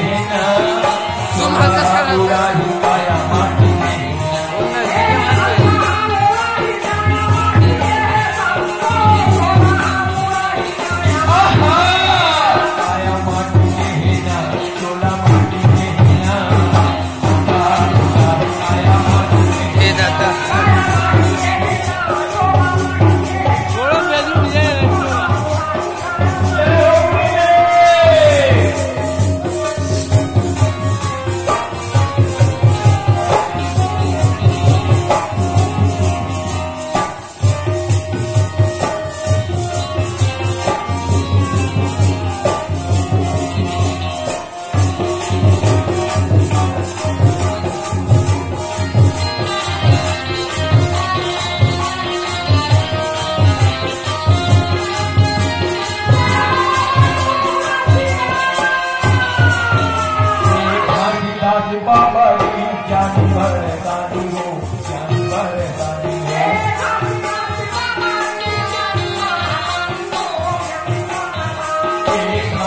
रहना तुम्हारा बुरा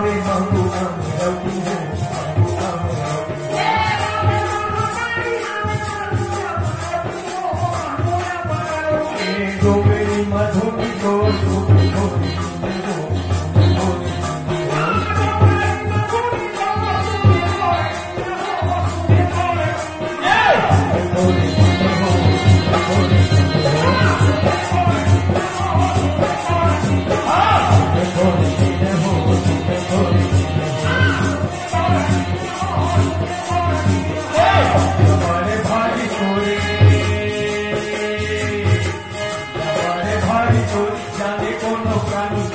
Go, baby, my doggy, go, go, go, go.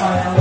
fire.